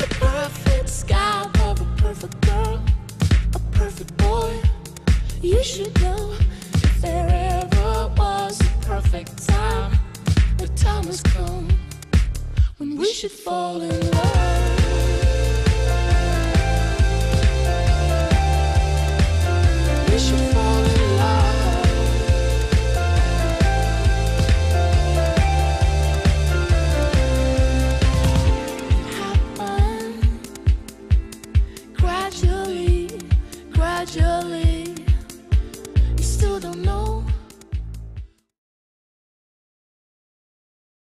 A perfect sky a perfect girl, a perfect boy. You should know if there ever was a perfect time. The time has come when we should fall in love. You still don't know.